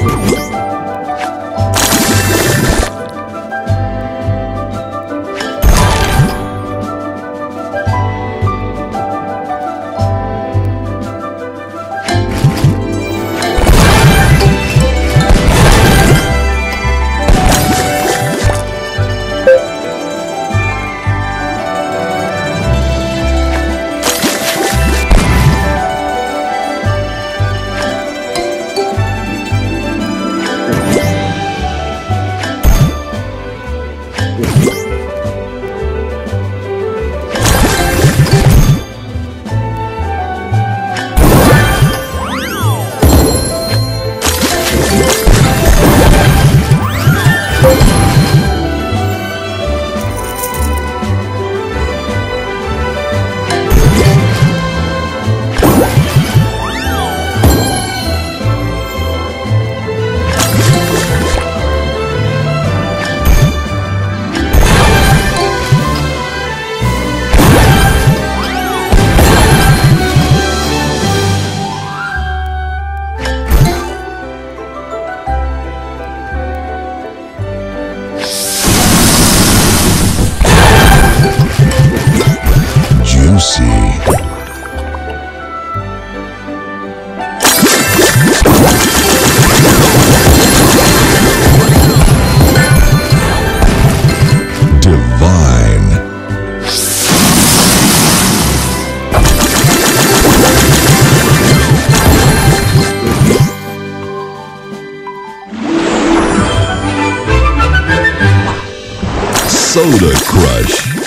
Woo! Soda Crush.